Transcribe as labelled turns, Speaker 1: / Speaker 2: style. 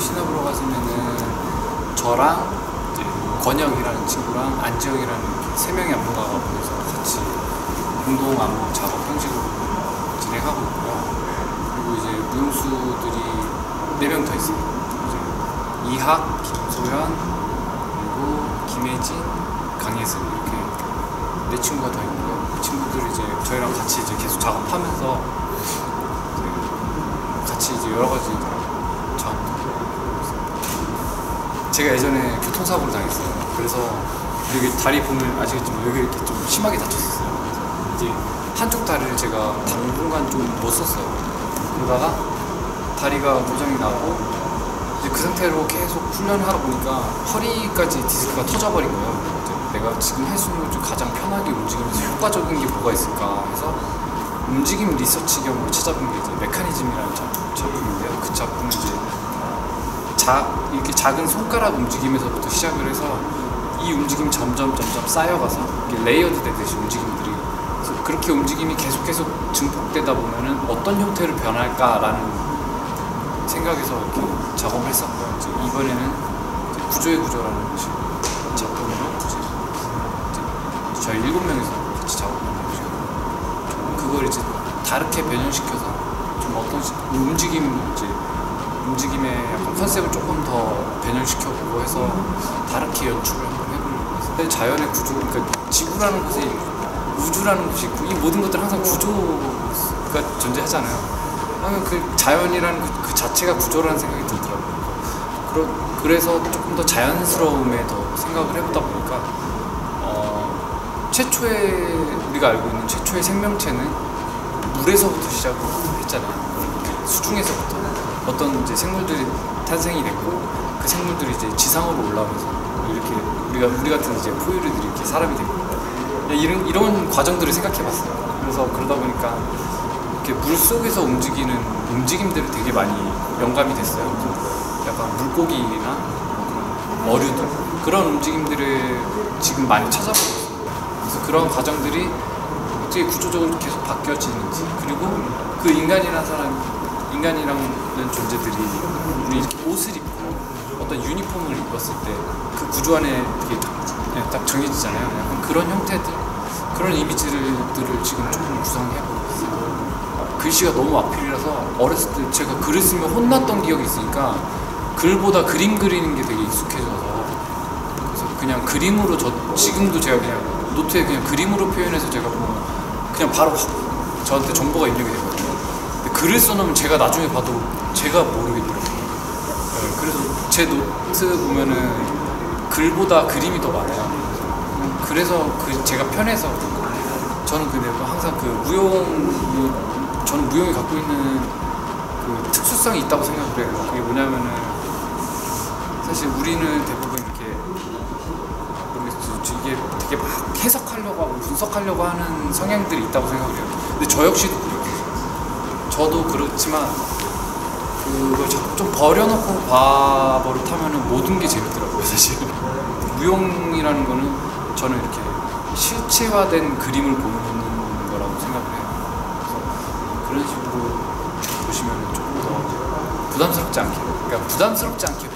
Speaker 1: 신업으로 가시면은 저랑 이제 권혁이라는 친구랑 안지혁이라는 이렇게 세 명의 안무가가 모여서 같이 공동 안무 작업 형식으로 진행하고 있고요. 그리고 이제 무용수들이 네 명 더. 이제 이학, 김소연, 그리고 김혜진, 강예슬 이렇게 네 친구가 더 있고요. 그 친구들이 이제 저희랑 같이 이제 계속 작업하면서 이제 같이 이제 여러 가지 작업 제가 예전에 교통사고를 당했어요. 그래서 여기 다리 보면 아시겠지만 여기 이렇게 좀 심하게 다쳤었어요. 이제 한쪽 다리를 제가 당분간 좀 못 썼어요. 그러다가 다리가 고장이 나고 이제 그 상태로 계속 훈련을 하다 보니까 허리까지 디스크가 터져버린 거예요. 내가 지금 할 수 있는 것 중 가장 편하게 움직이면서 효과적인 게 뭐가 있을까 해서 움직임 리서치 겸으로 찾아본 게 이제 메커니즘이라는 작- 작품인데요. 그 작품은 이제 자, 이렇게 작은 손가락 움직임에서부터 시작을 해서 이 움직임이 점점 점점 쌓여가서 layered 되듯이 움직임들이 그래서 그렇게 움직임이 계속 계속 증폭되다 보면은 어떤 형태로 변할까라는 생각에서 이렇게 작업을 했었고요. 이제 이번에는 이제 구조의 구조라는 이제 저희 일곱 명이서 같이 작업하는 거죠. 그걸 이제 다르게 변형시켜서 좀 어떤 식- 움직임 이제 움직임의 약간 컨셉을 조금 더 변형시켜보고 해서 다르게 연출을 한번 해보려고. 근데 자연의 구조, 그러니까 지구라는 곳이 우주라는 곳이 있고 이 모든 것들 항상 구조가 존재하잖아요. 하면 그 자연이라는 그, 그 자체가 구조라는 생각이 들더라고요. 그러, 그래서 조금 더 자연스러움에 더 생각을 해보다 보니까 어, 최초의 우리가 알고 있는 최초의 생명체는 물에서부터 시작을 했잖아요. 수중에서부터 어떤 이제 생물들이 탄생이 됐고 그 생물들이 이제 지상으로 올라오면서 이렇게 우리가 우리 같은 이제 포유류들이 이렇게 사람이 됐고 이런 이런 과정들을 생각해봤어요. 그래서 그러다 보니까 이렇게 물 속에서 움직이는 움직임들이 되게 많이 영감이 됐어요. 약간 물고기나 어류들 그런 움직임들을 지금 많이 찾아보고 있어요. 그래서 그런 과정들이 어떻게 구조적으로 계속 바뀌어지는지 그리고 그 인간이라는 사람 인간이라는 존재들이 우리 이렇게 옷을 입고 어떤 유니폼을 입었을 때 그 구조 안에 이렇게 딱, 딱 정해지잖아요. 약간 그런 형태들 그런 이미지들을 지금 조금 구상해보고 있어요. 글씨가 너무 악필이라서 어렸을 때 제가 글을 쓰면 혼났던 기억이 있으니까 글보다 그림 그리는 게 되게 익숙해져서 그냥 그림으로 저 지금도 제가 그냥 노트에 그냥 그림으로 표현해서 제가 뭐 그냥 바로 확 저한테 정보가 입력이 되거든요. 근데 글을 써놓으면 제가 나중에 봐도 제가 모르겠더라고요. 네, 그래서 제 노트 보면은 글보다 그림이 더 많아요. 그래서 그 제가 편해서 저는 근데 또 항상 그 무용 무- 저는 무용이 갖고 있는 그 특수성이 있다고 생각을 해요. 그게 뭐냐면은 사실 우리는 대부분. 이게 되게 막 해석하려고 하고 분석하려고 하는 성향들이 있다고 생각을 해요. 근데 저 역시도 그래요. 저도 그렇지만 그걸 자꾸 좀 버려놓고 바버릇 하면은 모든 게 재밌더라고요, 사실. 무용이라는 거는 저는 이렇게 실체화된 그림을 보는 거라고 생각을 해요. 그래서 그런 식으로 보시면 조금 더 부담스럽지 않게, 그러니까 부담스럽지 않게